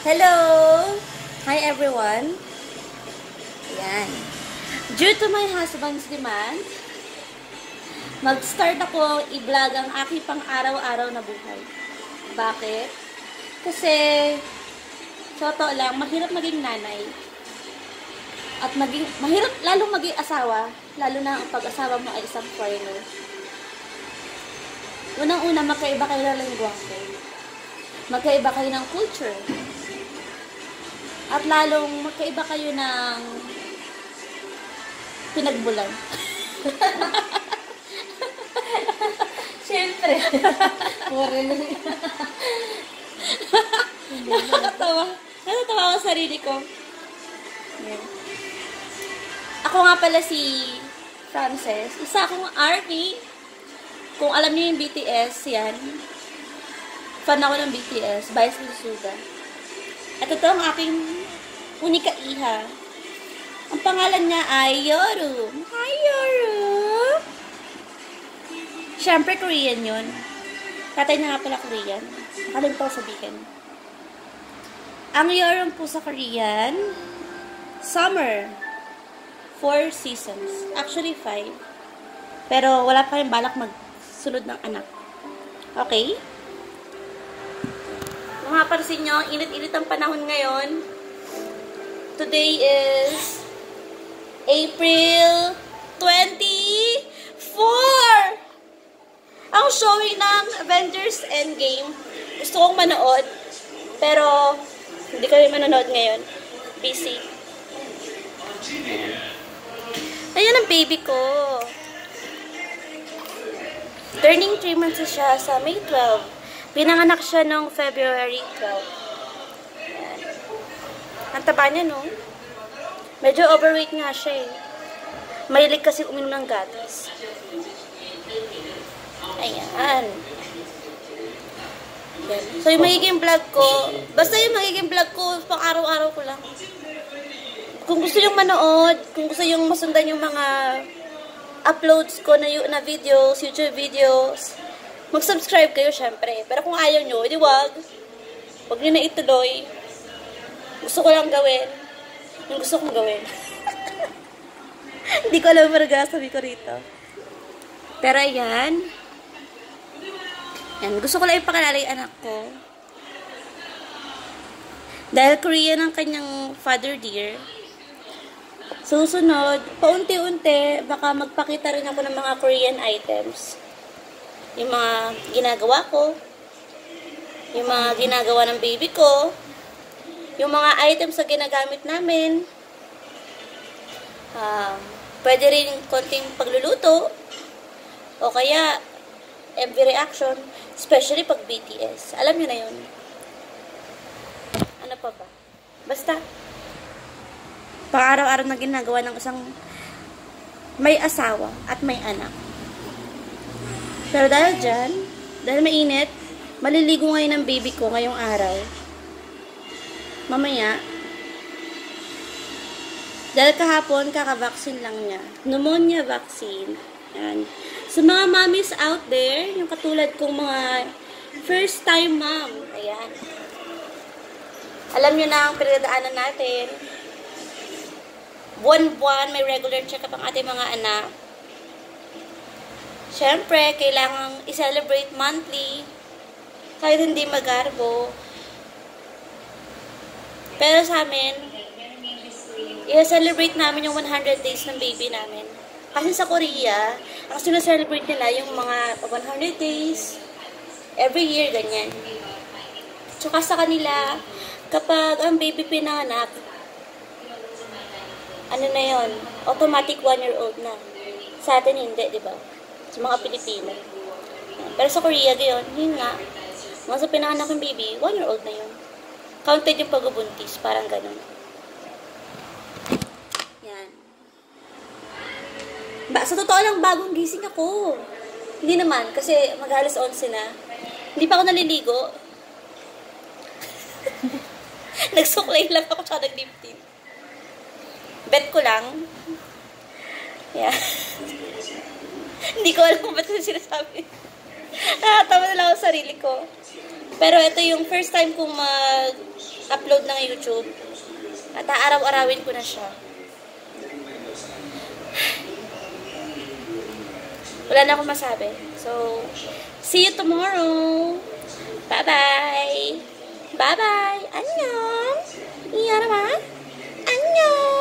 Hello! Hi everyone! Ayan. Due to my husband's demand, mag-start ako i-vlog ang aking pang araw-araw na buhay. Bakit? Kasi, sa totoo lang, mahirap maging nanay. At maging, mahirap lalong maging asawa, lalo na ang pag-asawa mo ay isang foreigner. Unang-una, magkaiba kayo ng lingwahe. Magkaiba kayo ng culture. At lalong magkaiba kayo ng pinagbulan. Siyempre. Na. Nakakatawa. Nakakatawa ako sa sarili ko. Yan. Ako nga pala si Frances. Isa akong army. Kung alam niyo yung BTS, yan. Fan ako ng BTS. Vice Suda. At ito ang aking unika iha. Ang pangalan niya ay Yoru. Hi, Yoru! Siyempre, Korean yun. Tatay niya nga pala Korean. Nakalimutan ko sabihin. Ang Yoru po sa Korean, summer. Four seasons. Actually, five. Pero wala pa kayong balak magsunod ng anak. Okay? Kung mapapansin nyo, init-init ang panahon ngayon. Today is April 24! Ang showing ng Avengers Endgame. Gusto kong manood. Pero, hindi kami manonood ngayon. Busy. Ayan ang baby ko. Turning 3 months siya sa May 12. Pinanganak siya noong February 12. Ayan. Ang taba niya, no? Medyo overweight nga siya, eh. Mahilig kasi uminom ng gatas. Ayan. So, yung magiging vlog ko, basta yung magiging vlog ko, pang araw-araw ko lang. Kung gusto yung manood, kung gusto yung masundan yung mga uploads ko na, na videos, YouTube videos, mag-subscribe kayo, syempre. Pero kung ayaw nyo, edi wag. Huwag nyo na ituloy. Gusto ko lang gawin. Yung gusto kong gawin. Hindi ko alam mga sabi ko rito. Pero ayan. Yan. Gusto ko lang ipakilala yung anak ko. Dahil Korean ang kanyang father dear. Susunod, paunti-unti, baka magpakita rin ako ng mga Korean items. Yung mga ginagawa ko. Yung mga ginagawa ng baby ko. Yung mga items na ginagamit namin. Um, pwede rin konting pagluluto. O kaya, MV reaction. Especially pag BTS. Alam niyo na yun. Ano pa ba? Basta, pang-araw-araw na ginagawa ng isang may asawa at may anak. Pero dahil dyan, dahil mainit, maliligo ngayon ng baby ko ngayong araw. Mamaya, dahil kahapon, kakavaksin lang niya. Pneumonia vaccine. Yan. Sa mga mommies out there, yung katulad kong mga first time mom. Ayan. Alam nyo na ang pinagdaanan natin. Buwan-buwan, may regular check-up ang ating mga anak. Siyempre, kailangang i-celebrate monthly. Kahit hindi magarbo. Pero sa amin, i-celebrate namin yung 100 days ng baby namin. Kasi sa Korea, ang sinaselebrate nila yung mga 100 days, every year, ganyan. Tsaka sa kanila, kapag ang baby pinanganak, ano na yon automatic one-year-old na. Sa atin hindi, di ba? Sa mga Pilipino. Pero sa Korea, gayon, yun nga. Mga sa pinanganak ng baby, one-year-old na yun. Counted yung pagbubuntis, parang ganun. Yan. Ba, sa totoo lang, bagong gising ako. Hindi naman, kasi mag-alas 11 na. Hindi pa ako naliligo. Nagsuklay lang ako tsaka nag-lifting. Bet ko lang. Yeah. Hindi ko alam kung ba't ko sinasabi. Nakatawa na lang ako sarili ko. Pero ito yung first time kong mag-upload ng YouTube. At aaraw-arawin ko na siya. Wala na akong masabi. So, see you tomorrow. Bye-bye. Bye-bye. Annyeong. Iya naman. Annyeong.